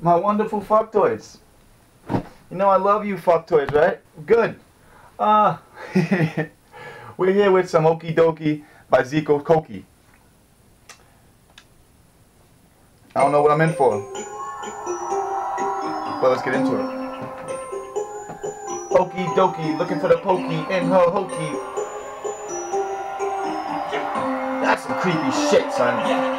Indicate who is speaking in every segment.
Speaker 1: My wonderful fucktoids. You know I love you fucktoids, right? Good. Uh, we're here with some Okey Dokey by Zico Koki. I don't know what I'm in for. But let's get into it. Okie Dokie, looking for the pokey in her hokey. That's some creepy shit, son.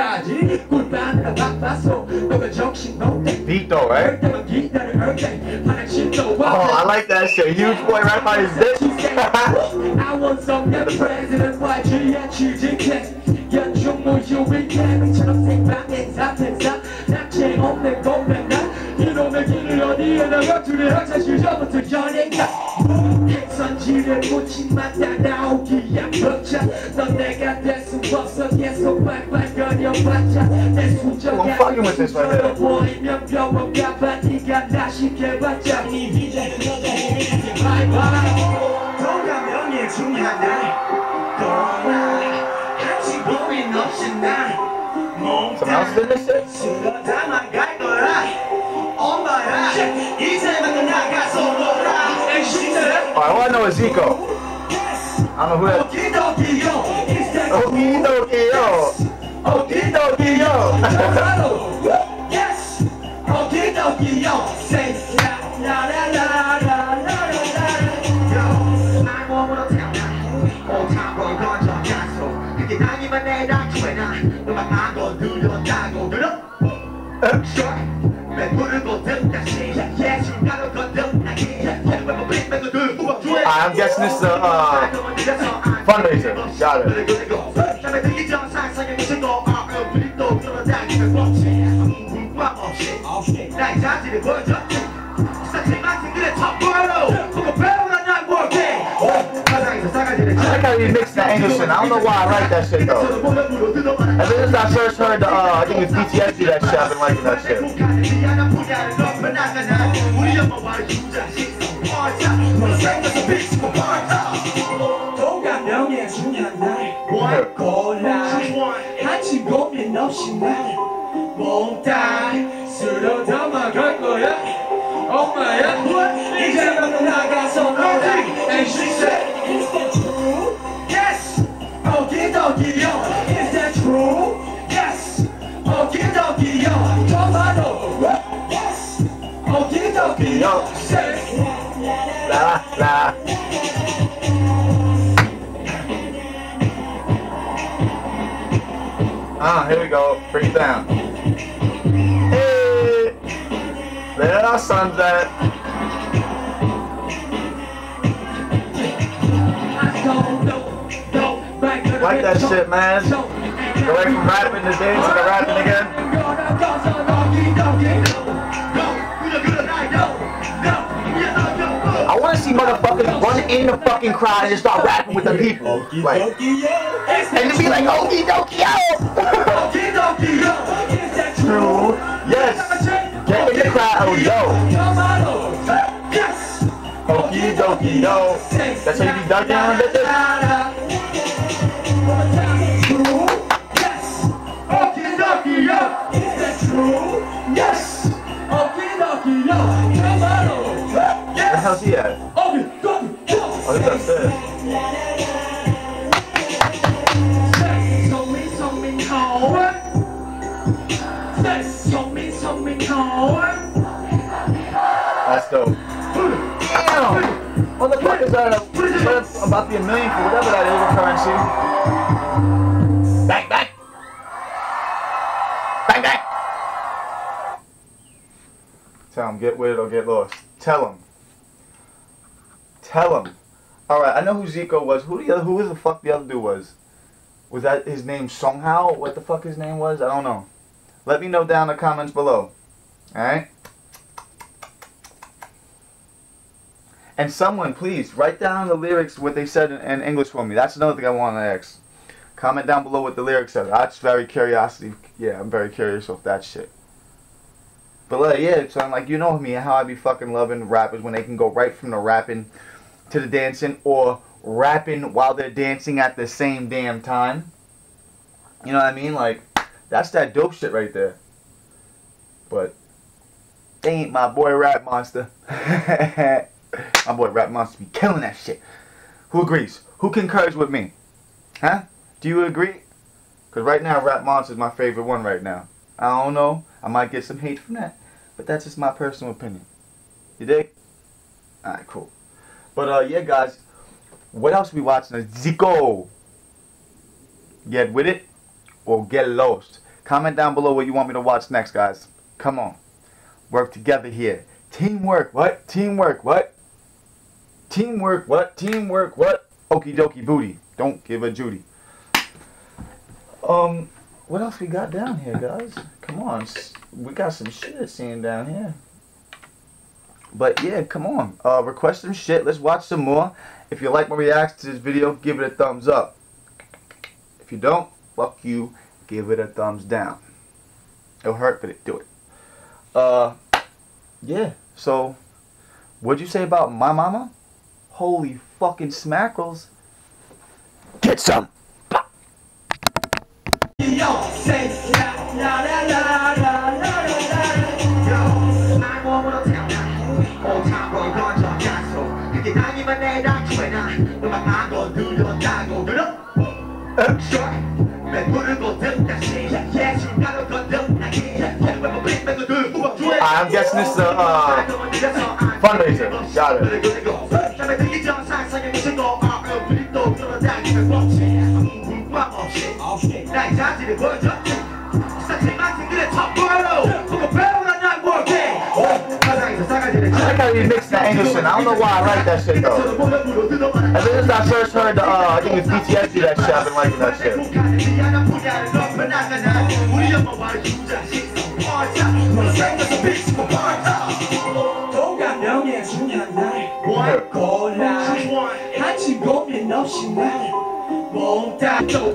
Speaker 1: Taddy, right? Oh, I like that shit. Huge boy right by his dick.
Speaker 2: I want some
Speaker 1: never you with this right here. Else
Speaker 2: did?
Speaker 1: Alright, all I know is Zico. I don't know who that
Speaker 2: is.
Speaker 1: Okie dokie yo! Okie dokie, yo.
Speaker 2: Yes 오키도키요 Say la la la la la la la Yo 날 몸으로 태어나 오타고 건져 가소 그게 나기만 내 낙초에나 너만 하고 누렸다고 누려 매부르고 등다시 예시 나로 건등나기
Speaker 1: I'm guessing this is a uh, fundraiser. Got it. I like how he mixed the Anderson. I don't know why I like that shit though. Ever since I first heard the, uh, I think it's BTS do that shit, I've been liking that shit.
Speaker 2: 동 고민 없이 날 몽땅 술로 담아갈 거야 엄마야 이제부터 나가서 놀자 And she said Is that true? Yes 오기도기요 Is that true? Yes 오기도기요 토마토 Yes 오기도기요 Say
Speaker 1: La la. Ah, here we go. Break it down. Hey, there our sun's. Like that shit, man. Go away from rapping to dancing to rapping again. I want to see motherfuckers run in the fucking crowd and just start rapping with the people. Like, and to be like, okie dokie, yo. True. Yes. Get in the crowd, oh, yo. Yes. Okie dokie, yo. That's how you be dunking on bitches? Motherfuckers are are about to be a million for whatever that is in currency. Bang, bang! Bang, bang! Tell him, get with it or get lost. Tell him. Tell him. Alright, I know who Zico was. Who the other, who the fuck the other dude was? Was that his name Songhao? What the fuck his name was? I don't know. Let me know down in the comments below. Alright? And someone, please write down the lyrics what they said in, in English for me. That's another thing I want to ask. Comment down below what the lyrics are. That's very curiosity. Yeah, I'm very curious of that shit. But like, yeah, so I'm like, you know me, and how I be fucking loving rappers when they can go right from the rapping to the dancing or rapping while they're dancing at the same damn time. You know what I mean? Like, that's that dope shit right there. But they ain't my boy Rap Monster. my boy Rap Monster be killing that shit. Who agrees? Who concurs with me? Huh? Do you agree? Because right now, Rap Monster is my favorite one right now. I don't know. I might get some hate from that. But that's just my personal opinion. You dig? Alright, cool. But uh, yeah, guys. What else we watching? Zico. Get with it or get lost. Comment down below what you want me to watch next, guys. Come on. Work together here. Teamwork. What? Teamwork. What? Teamwork. What? Teamwork. What? Okie dokie booty. Don't give a Judy. Um, what else we got down here, guys? Come on. We got some shit seeing down here. But yeah, come on. Uh, request some shit. Let's watch some more. If you like my reaction to this video, give it a thumbs up. If you don't, fuck you. Give it a thumbs down. It'll hurt, but it do it. Uh, yeah. So, what'd you say about my mama? Holy fucking smackles. Get some. Yo, say, la, la, la, la, la, la, la, Sabi I how he mixed the English. I don't know why I like that shit though. And soon as I first heard the, uh, I think it's do that shit, I've been liking that shit.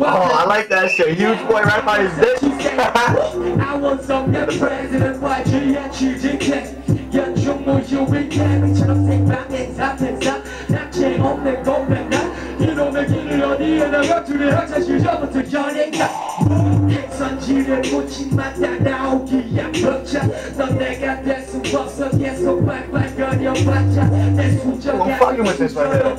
Speaker 1: Oh, I like that shit. Huge boy right by his dick. I want some president YG 취직해 연중 무휴일 개미처럼 생방에 사태사 낙체 없는 공백나 이놈의 길을 어디에다가 둘이 항상 시절부터 연예가 선지를 묻지마다 나오기 약박자 넌 내가 될수 없어 계속 빨빨 I'm fucking with this right here.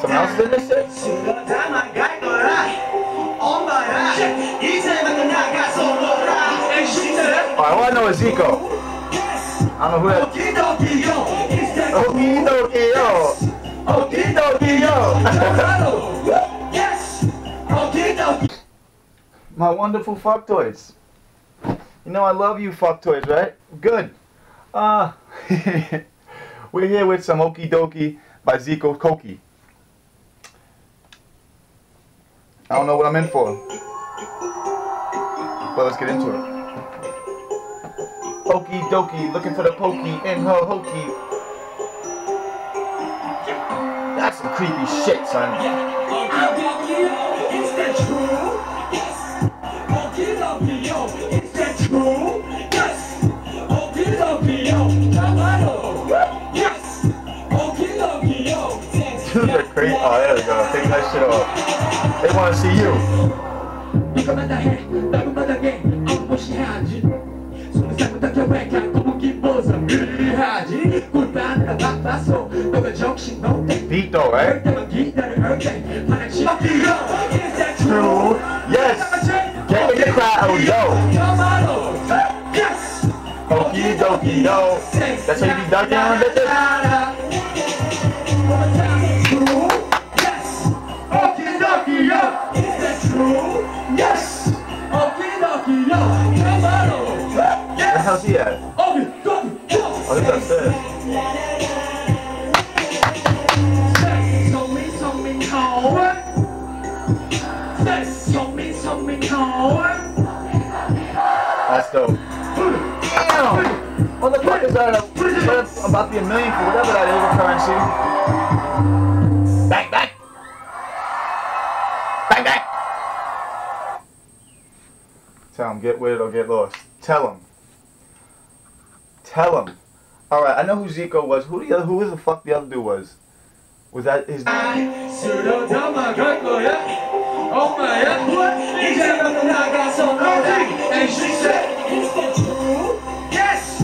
Speaker 1: Someone else did this shit? Alright, all I know is Zico. I don't know who that is. Okie dokie yo! Okie dokie yo. Yes. Okie dokie. My wonderful fuck toys. You know I love you fuck toys, right? Good. Uh, we're here with some Okey Dokey by Zico Koki. I don't know what I'm in for. But let's get into it. Okie dokie, looking for the pokey in her hokey. Some creepy shit, son. Dude, they're crazy. Oh, there we go. Take that shit off. They want to see you. Beat though, eh? right? True. Yes. Get in the crowd, oh, yo. Okie dokie, yo. That's how you be dunking on bitches?
Speaker 3: That's dope. Damn! Motherfuckers are about to be a million for whatever that is, currency. Back, back! Back, back! Tell him, get with it or get lost. Tell him. Tell him. Alright, I know who Zico was. Who the other, who was the fuck the other dude was? Was that his
Speaker 1: Said, is that true? Yes.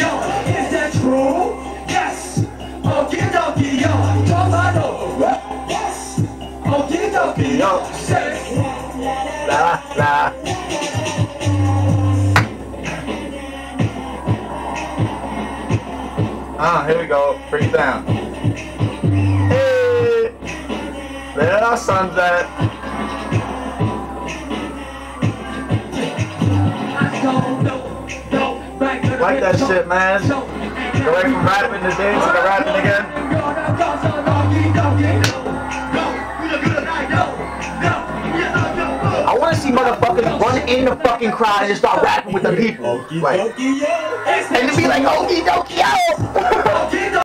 Speaker 1: Yo. Is that true? Yes. Okie dokie, yo. Tomato. Yes. Okie
Speaker 3: dokie, yo. Ah, here we go. Breathe down. Hey! There
Speaker 1: are
Speaker 3: Like that shit, man.
Speaker 1: So
Speaker 3: Go away from rapping to dance to rapping again. I want to see motherfuckers run in the fucking crowd and just start rapping with the people. Like, and to be like, okie dokie, yo!